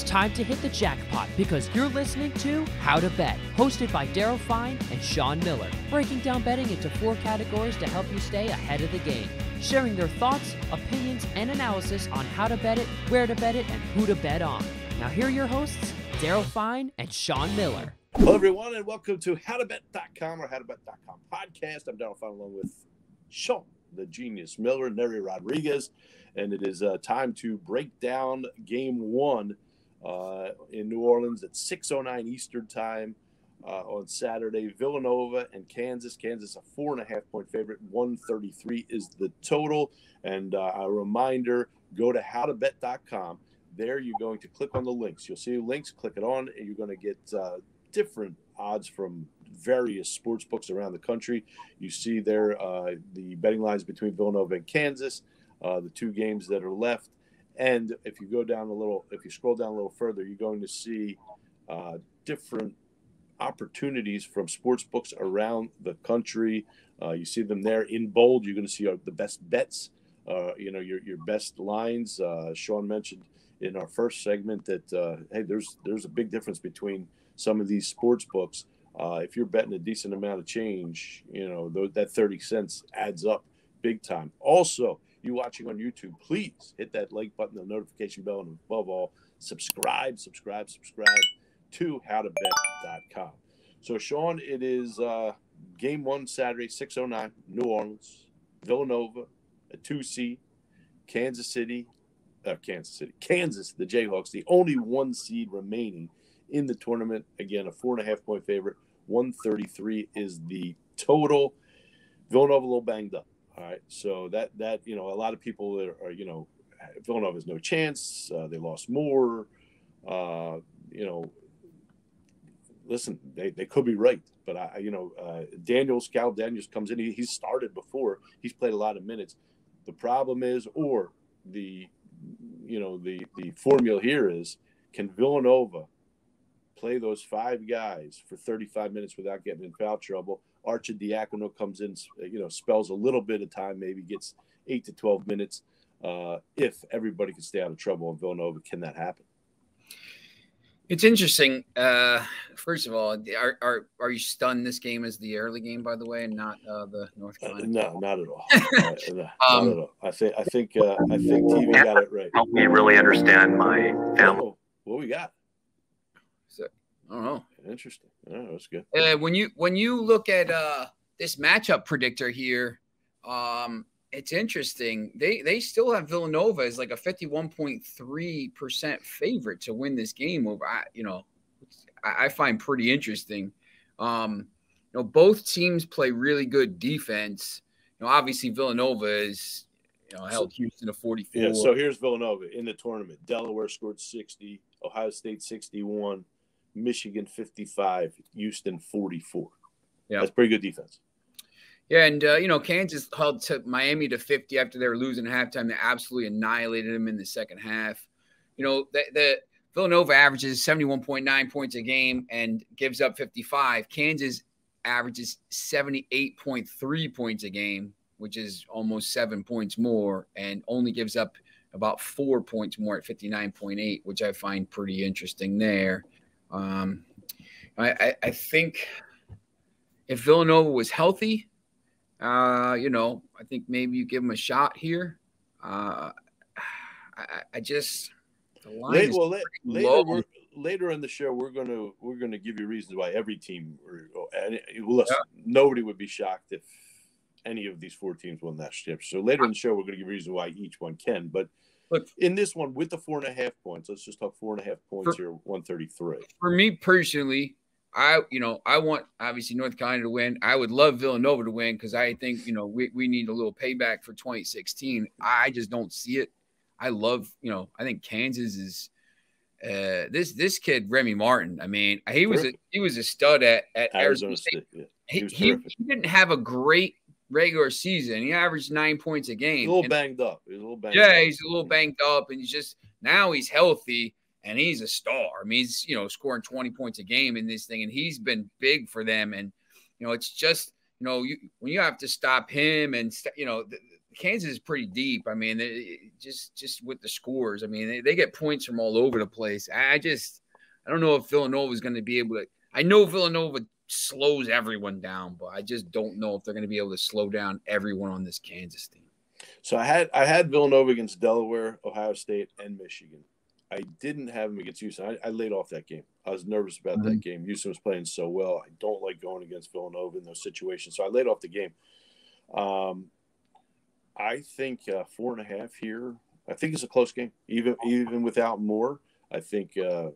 It's time to hit the jackpot because you're listening to How to Bet, hosted by Daryl Fein and Sean Miller, breaking down betting into four categories to help you stay ahead of the game, sharing their thoughts, opinions, and analysis on how to bet it, where to bet it, and who to bet on. Now, here are your hosts, Daryl Fein and Sean Miller. Hello, everyone, and welcome to howtobet.com or howtobet.com podcast. I'm Daryl Fein along with Sean, the genius Miller, Nery Rodriguez, and it is uh, time to break down game one uh, in New Orleans at 6:09 Eastern time uh, on Saturday. Villanova and Kansas. Kansas a four and a half point favorite. 133 is the total. And uh, a reminder: go to howtobet.com. There you're going to click on the links. You'll see links. Click it on, and you're going to get uh, different odds from various sports books around the country. You see there uh, the betting lines between Villanova and Kansas, uh, the two games that are left. And if you go down a little, if you scroll down a little further, you're going to see uh, different opportunities from sports books around the country. Uh, you see them there in bold. You're going to see uh, the best bets, uh, you know, your, your best lines. Uh, Sean mentioned in our first segment that, uh, hey, there's, there's a big difference between some of these sports books. if you're betting a decent amount of change, you know, th- that 30 cents adds up big time. Also, you watching on YouTube, please hit that like button, the notification bell, and above all, subscribe, subscribe, subscribe to howtobet.com. So, Sean, it is uh, game one Saturday, 609, New Orleans, Villanova, a two seed, Kansas City, uh, Kansas City, Kansas, the Jayhawks, the only one seed remaining in the tournament. Again, a four and a half point favorite. 133 is the total. Villanova a little banged up. All right, so that that you know a lot of people that are you know Villanova has no chance. Uh, they lost more. Uh, you know, listen, they, they could be right, but I you know uh, Daniels, Cal Daniels comes in. He, he's started before. He's played a lot of minutes. The problem is, or the you know the the formula here is, can Villanova play those five guys for 35 minutes without getting in foul trouble? Arcidiacono comes in, you know, spells a little bit of time, maybe gets eight to 12 minutes. Uh, if everybody can stay out of trouble in Villanova, can that happen? It's interesting. Uh, first of all, are, are are you stunned? This game is the early game, by the way, and not uh, the North uh, Carolina. Uh, no, not at all. uh, no, um, not at all. I think I think uh, I think TV got it right. Help me really understand my family. Oh, what we got? So, I don't know. Interesting. Oh, that's good. Uh, when you when you look at uh, this matchup predictor here, um, it's interesting. They they still have Villanova as like a fifty one point three percent favorite to win this game over. I, you know, I, I find pretty interesting. Um, you know, both teams play really good defense. You know, obviously Villanova is you know held Houston to forty four. Yeah. So here's Villanova in the tournament. Delaware scored sixty. Ohio State sixty one. Michigan 55, Houston 44. Yeah. That's pretty good defense. Yeah, and uh, you know Kansas held to Miami to 50 after they were losing halftime. They absolutely annihilated them in the second half. You know the, the Villanova averages 71.9 points a game and gives up 55. Kansas averages 78.3 points a game, which is almost seven points more, and only gives up about four points more at 59.8, which I find pretty interesting there. Um, I, I, think if Villanova was healthy, uh, you know, I think maybe you give them a shot here. Uh, I, I just the line Late, well, later, later in the show, we're gonna we're gonna give you reasons why every team. Or, and listen, yeah. nobody would be shocked if any of these four teams won that chip. So later in the show, we're gonna give you reasons why each one can. But Look, in this one with the four and a half points, let's just talk four and a half points for, here, 133. For me personally, I, you know, I want obviously North Carolina to win. I would love Villanova to win because I think, you know, we, we need a little payback for 2016. I just don't see it. I love, you know, I think Kansas is uh this this kid Remy Martin. I mean, he was a, he was a stud at, at Arizona, Arizona State. State. Yeah. He, he, he, didn't have a great regular season. He averaged nine points a game. He's a little and, banged up. He's a little banged yeah, up. he's a little banged up, and he's just now he's healthy and he's a star. I mean, he's you know scoring twenty points a game in this thing, and he's been big for them. And you know, it's just you know you, when you have to stop him, and you know Kansas is pretty deep. I mean, they, just just with the scores. I mean, they, they get points from all over the place. I just I don't know if Villanova is going to be able to. I know Villanova slows everyone down, but I just don't know if they're going to be able to slow down everyone on this Kansas team. So I had I had Villanova against Delaware, Ohio State, and Michigan. I didn't have them against Houston. I, I laid off that game. I was nervous about mm-hmm. that game. Houston was playing so well. I don't like going against Villanova in those situations, so I laid off the game. Um, I think uh, four and a half here. I think it's a close game, even even without more. I think uh,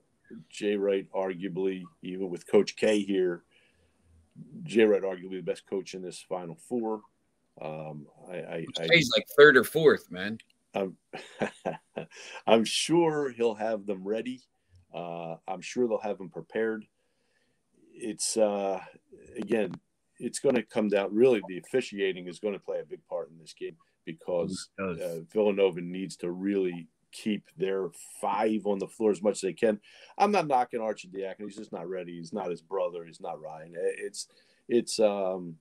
Jay Wright, arguably, even with Coach K here, Jay Wright, arguably the best coach in this Final Four. Um, I, I, I he's like third or fourth, man. I'm, I'm sure he'll have them ready. Uh, I'm sure they'll have them prepared. It's uh, again, it's going to come down. Really, the officiating is going to play a big part in this game because uh, Villanova needs to really keep their five on the floor as much as they can. I'm not knocking Archie Arcidiacono. He's just not ready. He's not his brother. He's not Ryan. It's it's um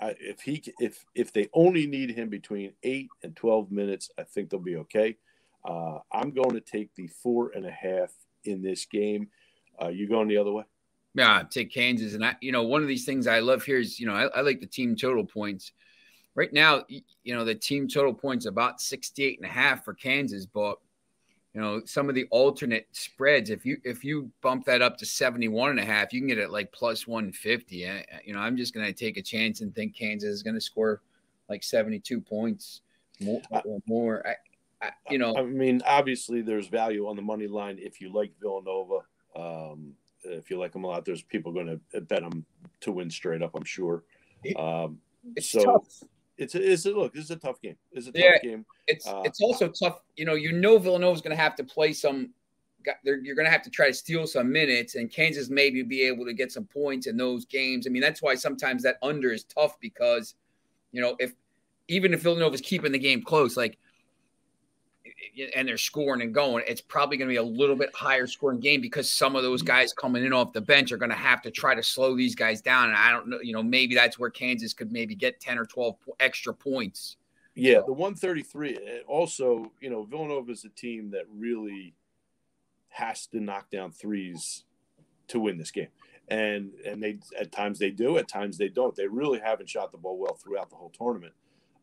I, if he if if they only need him between eight and twelve minutes, I think they'll be okay. Uh, I'm going to take the four and a half in this game. Uh, you going the other way? Yeah, take Kansas, and I, you know, one of these things I love here is, you know, I, I like the team total points. Right now, you know, the team total points about 68 and a half for Kansas, but you know some of the alternate spreads if you if you bump that up to 71 and a half you can get it like plus 150 you know i'm just going to take a chance and think kansas is going to score like 72 points more, or more. I, I, you know i mean obviously there's value on the money line if you like villanova. Um, if you like them a lot there's people going to bet them to win straight up i'm sure. Um, it's so tough it's a, it's a look. This is a tough game. It's a tough yeah, game. It's uh, it's also tough. You know, you know Villanova's going to have to play some. You're going to have to try to steal some minutes, and Kansas maybe be able to get some points in those games. I mean, that's why sometimes that under is tough because, you know, if even if Villanova's keeping the game close, like and they're scoring and going, it's probably going to be a little bit higher scoring game because some of those guys coming in off the bench are going to have to try to slow these guys down. And I don't know, you know, maybe that's where Kansas could maybe get 10 or 12 extra points. Yeah, the 133. Eh, also, you know, Villanova is a team that really has to knock down threes to win this game. And and they at times they do, at times they don't. They really haven't shot the ball well throughout the whole tournament.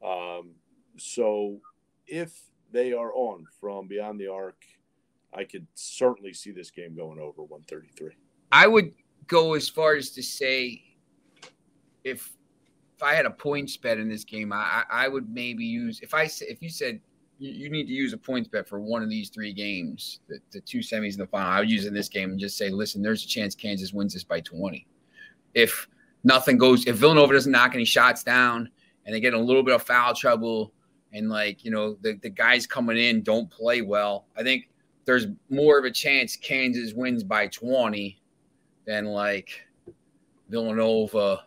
Um, so if they are on from beyond the arc, I could certainly see this game going over 133. I would go as far as to say if if I had a points bet in this game, I I would maybe use if I if you said you, need to use a points bet for one of these three games, the, the two semis in the final. I would use in this game and just say, listen, there's a chance Kansas wins this by 20. If nothing goes, if Villanova doesn't knock any shots down and they get a little bit of foul trouble and like you know the, the guys coming in don't play well i think there's more of a chance kansas wins by 20 than like villanova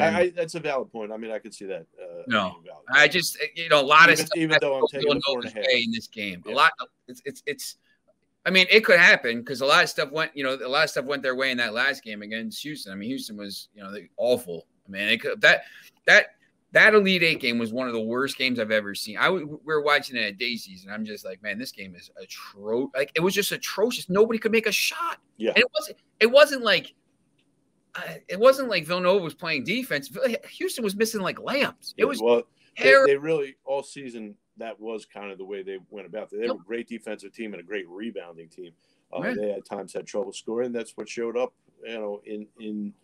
I, I, that's a valid point. I mean, I could see that. Uh, no, I just you know a lot even, of stuff. Even though I'm taking four and a half in this game, yeah. a lot. It's it's it's. I mean, it could happen because a lot of stuff went. You know, a lot of stuff went their way in that last game against Houston. I mean, Houston was you know awful. I mean, it could, that that that Elite Eight game was one of the worst games I've ever seen. I we were watching it at Daisy's, and I'm just like, man, this game is atrocious. Like it was just atrocious. Nobody could make a shot. Yeah, and it wasn't. It wasn't like. Uh, it wasn't like Villanova was playing defense. Houston was missing like layups. It was well. They, they, really all season that was kind of the way they went about it. They yep. were a great defensive team and a great rebounding team. Uh, right. They at times had trouble scoring. That's what showed up, you know, in in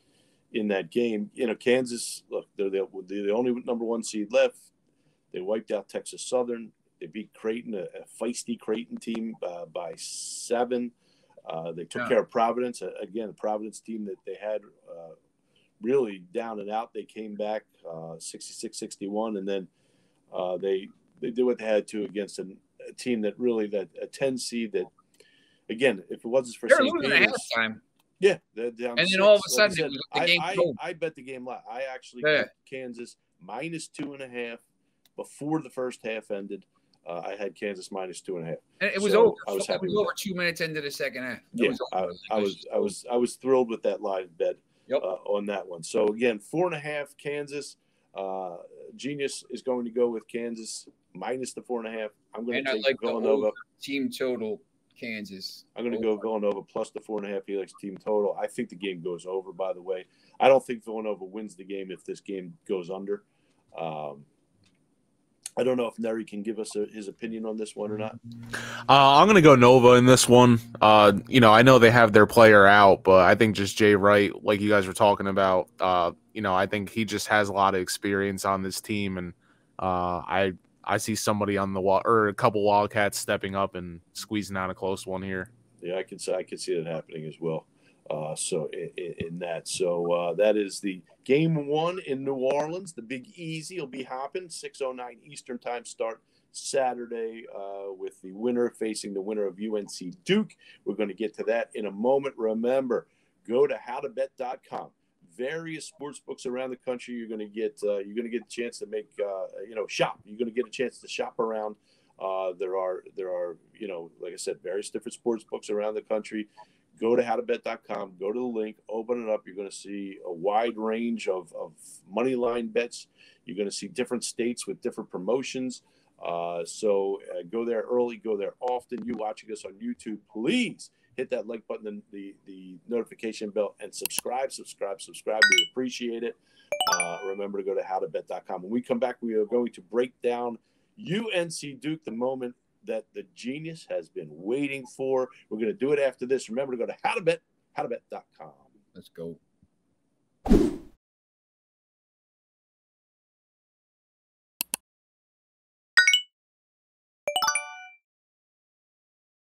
in that game. You know, Kansas, look, they're the, they're the only number one seed left. They wiped out Texas Southern. They beat Creighton, a, a feisty Creighton team, uh, by seven. Uh, they took yeah. care of Providence. Uh, again, a Providence team that they had uh, really down and out. They came back uh, 66 61, and then uh, they, they did what they had to against an, a team that really, that a 10 seed that, again, if it wasn't for St. Time. Yeah, and then six. all of a sudden, like said, the game I, I, I, bet the game live. I actually yeah. Kansas minus two and a half before the first half ended. Uh, I had Kansas minus two and a half. And it was so over. I was happy was over two minutes into the second half. It yeah, was I, I, was I was I was thrilled with that live bet yep. uh, on that one. So again, four and a half Kansas. Uh, Genius is going to go with Kansas minus the four and a half. I'm going And to I take like the Villanova. team total Kansas. I'm going to go Villanova plus the four and a half Helix team total. I think the game goes over. By the way, I don't think Villanova wins the game if this game goes under. Um, I don't know if Neri can give us a, his opinion on this one or not. Uh, I'm gonna go Nova in this one. Uh, you know, I know they have their player out, but I think just Jay Wright, like you guys were talking about, uh, you know, I think he just has a lot of experience on this team, and uh, I I see somebody on the wall or a couple Wildcats stepping up and squeezing out a close one here. Yeah, I can see I can see that happening as well. Uh, so in, in that, so uh, that is the game one in New Orleans. The Big Easy will be hopping six oh nine Eastern time start Saturday uh, with the winner facing the winner of UNC Duke. We're going to get to that in a moment. Remember, go to howtobet.com. Various sports books around the country. You're going to get uh, you're going to get a chance to make uh, you know shop. You're going to get a chance to shop around. Uh, there are there are you know like I said, various different sports books around the country go to howtobet.com, go to the link, open it up. You're going to see a wide range of, of money line bets. You're going to see different states with different promotions. Uh, so uh, go there early, go there often. You watching us on YouTube, please hit that like button, and the, the notification bell, and subscribe, subscribe, subscribe. We appreciate it. Uh, remember to go to howtobet.com. When we come back, we are going to break down UNC Duke, the moment that the genius has been waiting for. We're going to do it after this. Remember to go to howtobet, howtobet.com. Let's go.